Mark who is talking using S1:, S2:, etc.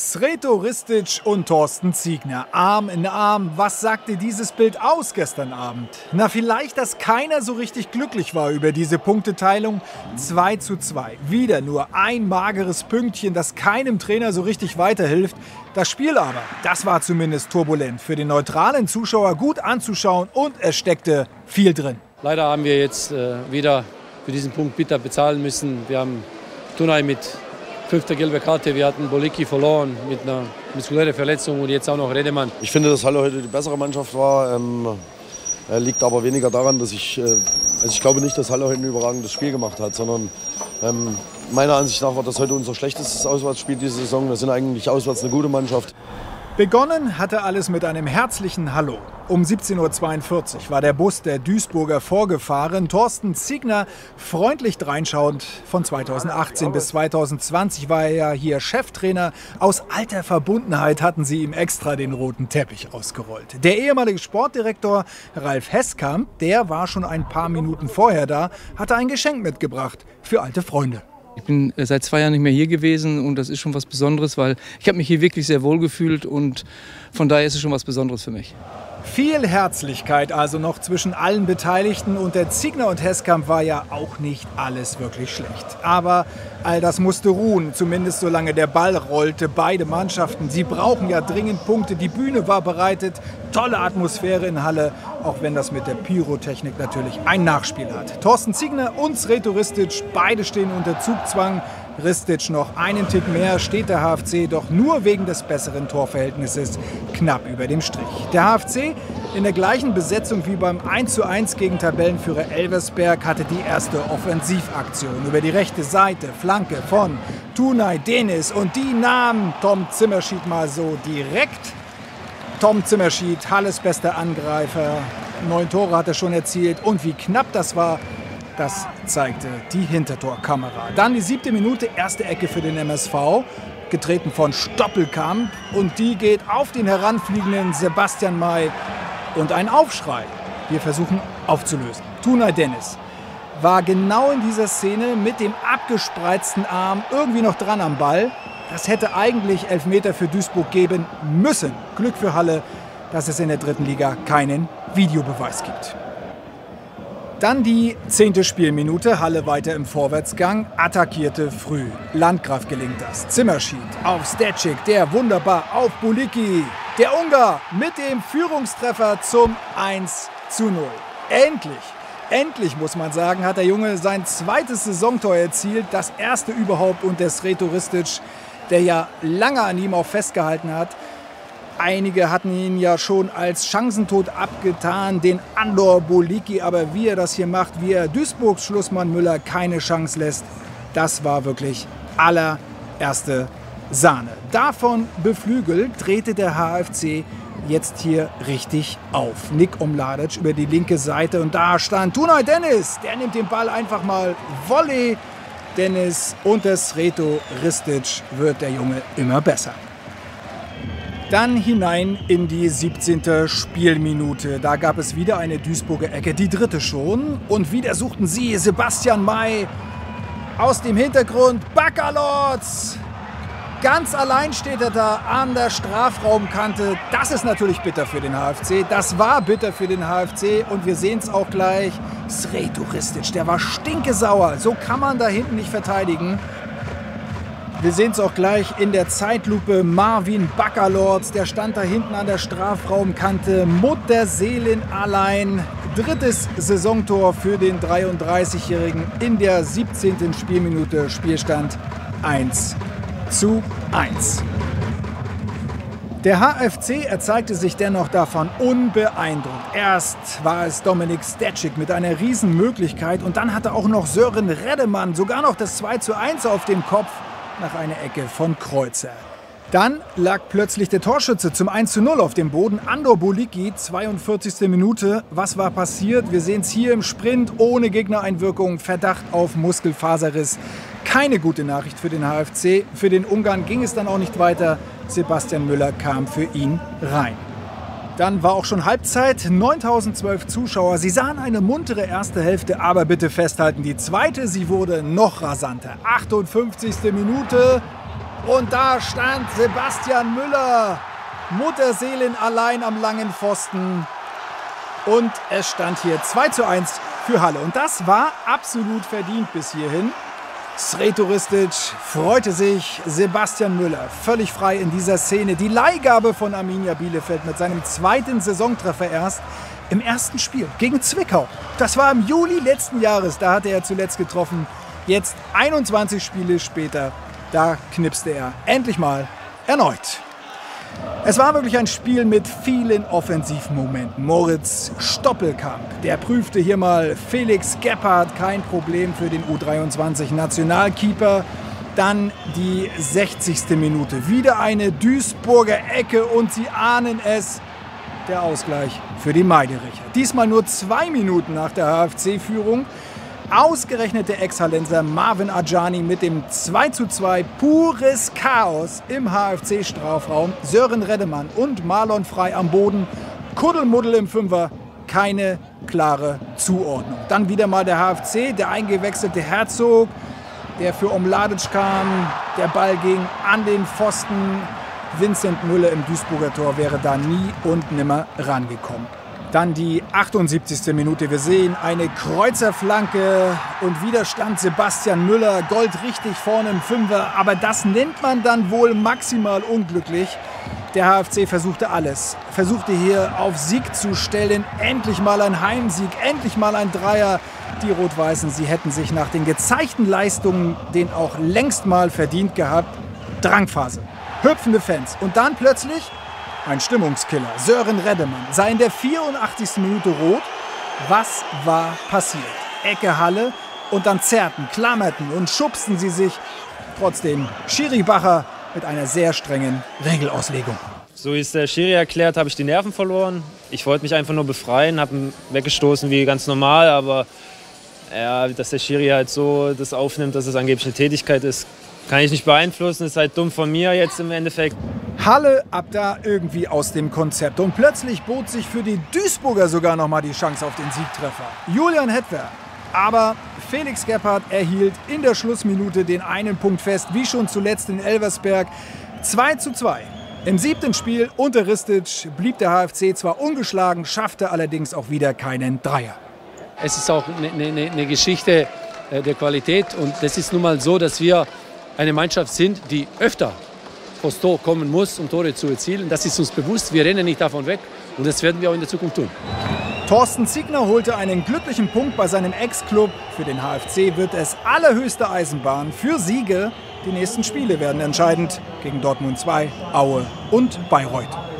S1: Sreto Ristic und Thorsten Ziegner, Arm in Arm. Was sagte dieses Bild aus gestern Abend? Na, vielleicht, dass keiner so richtig glücklich war über diese Punkteteilung. 2 zu 2. Wieder nur ein mageres Pünktchen, das keinem Trainer so richtig weiterhilft. Das Spiel aber, das war zumindest turbulent. Für den neutralen Zuschauer gut anzuschauen und es steckte viel drin.
S2: Leider haben wir jetzt äh, wieder für diesen Punkt bitter bezahlen müssen. Wir haben Tunai mit fünfter gelbe Karte. Wir hatten Bolicki verloren mit einer muskulären Verletzung und jetzt auch noch Redemann.
S3: Ich finde, dass Halle heute die bessere Mannschaft war. Ähm, liegt aber weniger daran, dass ich, äh, also ich glaube nicht, dass Halle heute ein überragendes Spiel gemacht hat, sondern ähm, meiner Ansicht nach war das heute unser schlechtestes Auswärtsspiel diese Saison. Wir sind eigentlich auswärts eine gute Mannschaft.
S1: Begonnen hatte alles mit einem herzlichen Hallo. Um 17.42 Uhr war der Bus der Duisburger vorgefahren. Thorsten Ziegner freundlich dreinschauend. Von 2018 bis 2020 war er ja hier Cheftrainer. Aus alter Verbundenheit hatten sie ihm extra den roten Teppich ausgerollt. Der ehemalige Sportdirektor Ralf Hesskamp, der war schon ein paar Minuten vorher da, hatte ein Geschenk mitgebracht für alte Freunde.
S4: Ich bin äh, seit zwei Jahren nicht mehr hier gewesen und das ist schon was Besonderes, weil ich habe mich hier wirklich sehr wohl gefühlt und von daher ist es schon was Besonderes für mich.
S1: Viel Herzlichkeit also noch zwischen allen Beteiligten und der Ziegner und Hesskamp war ja auch nicht alles wirklich schlecht. Aber all das musste ruhen, zumindest solange der Ball rollte. Beide Mannschaften, sie brauchen ja dringend Punkte. Die Bühne war bereitet, tolle Atmosphäre in Halle, auch wenn das mit der Pyrotechnik natürlich ein Nachspiel hat. Thorsten Ziegner und Sreto Ristic, beide stehen unter Zugzwang. Ristic noch einen Tick mehr, steht der HFC doch nur wegen des besseren Torverhältnisses knapp über dem Strich. Der HFC in der gleichen Besetzung wie beim 1:1 gegen Tabellenführer Elversberg hatte die erste Offensivaktion über die rechte Seite, Flanke von Tunay Denis und die nahm Tom Zimmerschied mal so direkt. Tom Zimmerschied, Halles bester Angreifer, neun Tore hat er schon erzielt und wie knapp das war, das zeigte die Hintertorkamera. Dann die siebte Minute, erste Ecke für den MSV, getreten von Stoppelkamp. Und die geht auf den heranfliegenden Sebastian May. Und ein Aufschrei. Wir versuchen aufzulösen. Tunay Dennis war genau in dieser Szene mit dem abgespreizten Arm irgendwie noch dran am Ball. Das hätte eigentlich Elfmeter für Duisburg geben müssen. Glück für Halle, dass es in der dritten Liga keinen Videobeweis gibt. Dann die zehnte Spielminute, Halle weiter im Vorwärtsgang, attackierte früh. Landgraf gelingt das. Zimmerschied auf Stecic, der wunderbar auf Bulicki. Der Ungar mit dem Führungstreffer zum 1 zu 0. Endlich, endlich muss man sagen, hat der Junge sein zweites Saisontor erzielt. Das erste überhaupt und der Sreto Ristic, der ja lange an ihm auch festgehalten hat. Einige hatten ihn ja schon als Chancentod abgetan, den Andor Boliki, aber wie er das hier macht, wie er Duisburgs Schlussmann Müller keine Chance lässt, das war wirklich allererste Sahne. Davon beflügelt drehte der HFC jetzt hier richtig auf. Nick Omladic über die linke Seite und da stand Tunay Dennis. Der nimmt den Ball einfach mal Volley. Dennis und das Reto Ristic wird der Junge immer besser. Dann hinein in die 17. Spielminute. Da gab es wieder eine Duisburger Ecke, die dritte schon. Und wieder suchten sie Sebastian May aus dem Hintergrund. Baccalords! Ganz allein steht er da an der Strafraumkante. Das ist natürlich bitter für den HFC. Das war bitter für den HFC und wir sehen es auch gleich. Sreto Ristic, der war stinkesauer. So kann man da hinten nicht verteidigen. Wir sehen es auch gleich in der Zeitlupe. Marvin Baccalords, der stand da hinten an der Strafraumkante. Mutterseelen allein. Drittes Saisontor für den 33-Jährigen in der 17. Spielminute. Spielstand 1 zu 1. Der HFC erzeigte sich dennoch davon unbeeindruckt. Erst war es Dominik Stecic mit einer Riesenmöglichkeit und dann hatte auch noch Sören Reddemann sogar noch das 2 zu 1 auf dem Kopf nach einer Ecke von Kreuzer. Dann lag plötzlich der Torschütze zum 1 zu 0 auf dem Boden. Andor Boliki, 42. Minute. Was war passiert? Wir sehen es hier im Sprint ohne Gegnereinwirkung. Verdacht auf Muskelfaserriss. Keine gute Nachricht für den HFC. Für den Ungarn ging es dann auch nicht weiter. Sebastian Müller kam für ihn rein. Dann war auch schon Halbzeit, 9012 Zuschauer. Sie sahen eine muntere erste Hälfte, aber bitte festhalten, die zweite, sie wurde noch rasanter. 58. Minute Und da stand Sebastian Müller, Mutterseelen allein am langen Pfosten. Und es stand hier 2 zu 1 für Halle. Und das war absolut verdient bis hierhin. Sretoristic freute sich, Sebastian Müller völlig frei in dieser Szene. Die Leihgabe von Arminia Bielefeld mit seinem zweiten Saisontreffer erst im ersten Spiel gegen Zwickau. Das war im Juli letzten Jahres, da hatte er zuletzt getroffen. Jetzt 21 Spiele später, da knipste er endlich mal erneut. Es war wirklich ein Spiel mit vielen Offensivmomenten. Moritz Stoppelkamp, der prüfte hier mal Felix Gebhardt, kein Problem für den U23-Nationalkeeper. Dann die 60. Minute. Wieder eine Duisburger Ecke und Sie ahnen es, der Ausgleich für die Meidericher. Diesmal nur zwei Minuten nach der HFC-Führung. Ausgerechnet der Ex-Hallenser Marvin Ajani mit dem 2:2 pures Chaos im HFC-Strafraum. Sören Reddemann und Marlon Frei am Boden. Kuddelmuddel im Fünfer. Keine klare Zuordnung. Dann wieder mal der HFC, der eingewechselte Herzog, der für Omladic kam. Der Ball ging an den Pfosten. Vincent Müller im Duisburger Tor wäre da nie und nimmer rangekommen. Dann die 78. Minute. Wir sehen eine Kreuzerflanke und Widerstand Sebastian Müller. Gold richtig vorne im Fünfer. Aber das nennt man dann wohl maximal unglücklich. Der HFC versuchte alles. Versuchte hier auf Sieg zu stellen. Endlich mal ein Heimsieg. Endlich mal ein Dreier. Die Rot-Weißen, sie hätten sich nach den gezeigten Leistungen den auch längst mal verdient gehabt. Drangphase. Hüpfende Fans. Und dann plötzlich ein Stimmungskiller. Sören Reddemann sei in der 84. Minute rot. Was war passiert? Ecke Halle und dann zerrten, klammerten und schubsten sie sich. Trotzdem Schiri Bacher mit einer sehr strengen Regelauslegung.
S5: So wie es der Schiri erklärt, habe ich die Nerven verloren. Ich wollte mich einfach nur befreien, habe ihn weggestoßen wie ganz normal, aber ja, dass der Schiri halt so das aufnimmt, dass es angeblich eine Tätigkeit ist, kann ich nicht beeinflussen. Das ist halt dumm von mir jetzt im Endeffekt.
S1: Halle ab da irgendwie aus dem Konzept. Und plötzlich bot sich für die Duisburger sogar noch mal die Chance auf den Siegtreffer. Julian Hetwer. Aber Felix Gebhardt erhielt in der Schlussminute den einen Punkt fest, wie schon zuletzt in Elversberg. 2 zu 2. Im siebten Spiel unter Ristic blieb der HFC zwar ungeschlagen, schaffte allerdings auch wieder keinen Dreier.
S2: Es ist auch eine, eine, eine Geschichte äh, der Qualität und es ist nun mal so, dass wir eine Mannschaft sind, die öfter vors Tor kommen muss, um Tore zu erzielen. Das ist uns bewusst. Wir rennen nicht davon weg und das werden wir auch in der Zukunft tun.
S1: Thorsten Ziegner holte einen glücklichen Punkt bei seinem Ex-Club. Für den HFC wird es allerhöchste Eisenbahn für Siege. Die nächsten Spiele werden entscheidend gegen Dortmund 2, Aue und Bayreuth.